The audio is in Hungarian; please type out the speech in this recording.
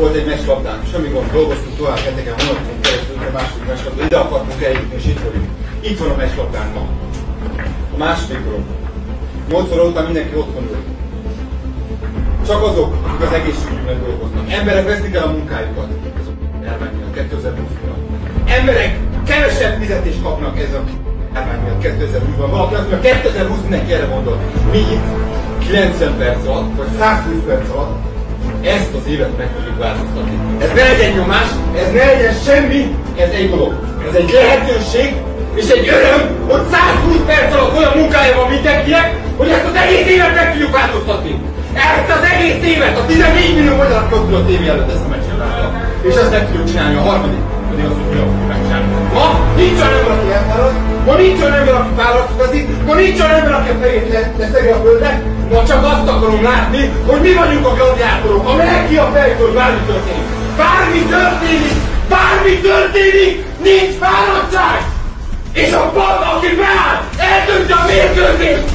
Volt egy meslabdánk, semmi gond, dolgoztunk tovább heteken, hónapokon keresztül, a második meslabda, ide akartunk eljutni, és itt vagyunk. Itt van a meslabdánk ma. A második dolog. 8 óra után mindenki otthon ül. Csak azok, akik az egészségügyben dolgoznak. Emberek veszik el a munkájukat. Azok járvány miatt 2020-ban. Emberek kevesebb fizetést kapnak ez a járvány miatt 2020-ban. Valaki azt mondja, 2020 mindenki erre mondott. Mi itt 90 perc alatt, vagy 120 perc alatt ezt az évet meg tudjuk változtatni. Ez ne legyen nyomás, ez ne legyen semmi, ez egy dolog. Ez egy lehetőség, és egy öröm, hogy 120 perc alatt olyan munkája van mindenkinek, hogy ezt az egész évet meg tudjuk változtatni. Ezt az egész évet, a 14 millió magyar a tévé előtt ezt megcsinálta. És ezt meg tudjuk csinálni a harmadik, pedig az, hogy megcsinálni. Ma nincs olyan ember, aki elfárad, ma nincs olyan ember, aki vállalkozik, ma nincs olyan ember, aki a fejét le- leszegi a földre, ma csak azt akarom látni, hogy mi vagyunk a gladiátorok, amelyek ki a fejtől, bármi történik. Bármi történik, bármi történik, nincs fáradtság! És a bal, aki beáll, eldönti a mérkőzést!